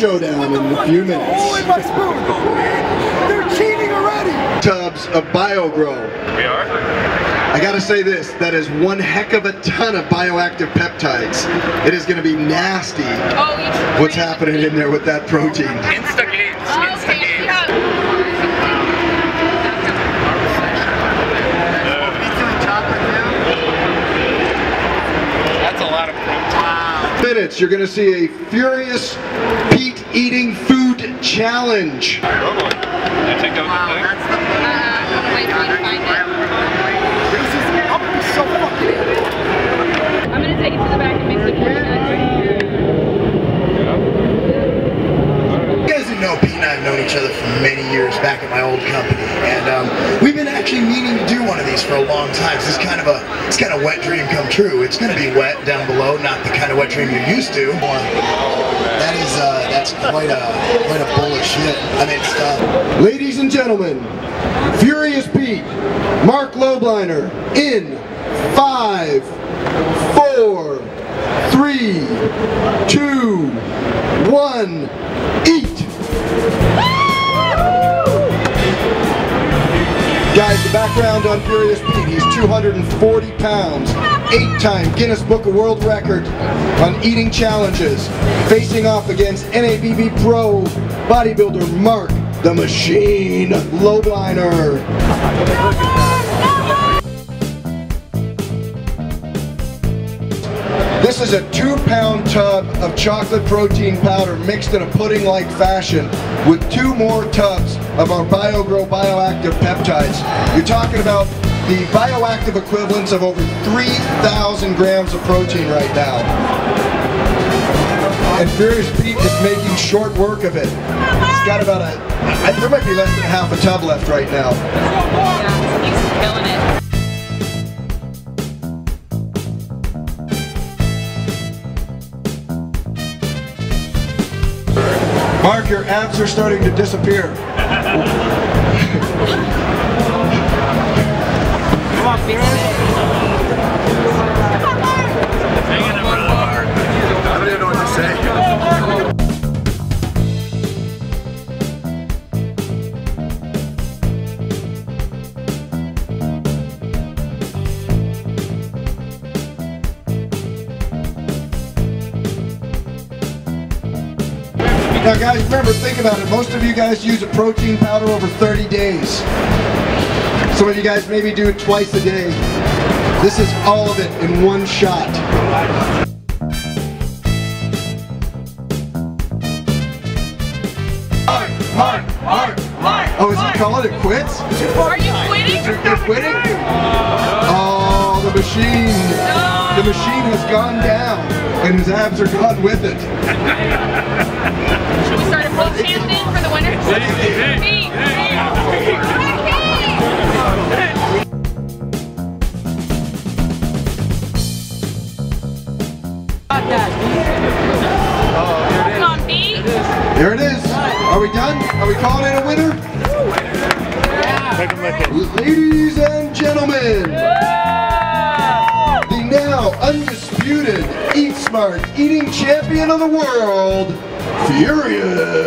showdown in a few minutes. Holy my spoon! They're cheating already! Tubs of Bio-Gro. We are? I gotta say this, that is one heck of a ton of bioactive peptides. It is gonna be nasty Oh, what's happening in there with that protein. Insta games. Oh, Insta okay, games. yeah. That's a lot of protein. Minutes, you're gonna see a furious Pete eating food challenge. Oh boy. Did you take out the thing? Uh, wait for find it. I'm gonna so fucking I'm gonna take it to the back and mix it for you guys. You guys didn't know Pete and I have known each other for many years back at my old company, and um, we've been actually meaning to do one of these for a long time. It's kind of a it's kind of wet dream come true. It's going to be wet down below, not the kind of wet dream you're used to. That is uh, that's quite a quite a bowl of shit. I mean stuff. Ladies and gentlemen, Furious Pete, Marc Lobliner, in five, four, three, two, one, eat! Background on Furious Pete, he's 240 pounds, eight-time Guinness Book of World Record on eating challenges, facing off against NABB Pro bodybuilder Marc the Machine Lobliner. This is a two-pound tub of chocolate protein powder mixed in a pudding-like fashion with two more tubs of our Bio-Gro bioactive peptides. You're talking about the bioactive equivalents of over 3,000 grams of protein right now. And Furious Pete is making short work of it. He's got about a, I- there might be less than half a tub left right now. Marc, your abs are starting to disappear. I Now guys, remember, think about it. Most of you guys use a protein powder over 30 days. Some of you guys maybe do it twice a day. This is all of it in one shot. Oh, is he calling it quits? Are you quitting? You're quitting? Oh, the machine. The machine has gone down, and his abs are gone with it. Should we start a both hands in for the winner? Me. Come on, B. There it is. Are we done? Are we calling it a winner? Ladies and gentlemen, the undisputed Eat Smart eating champion of the world, Furious.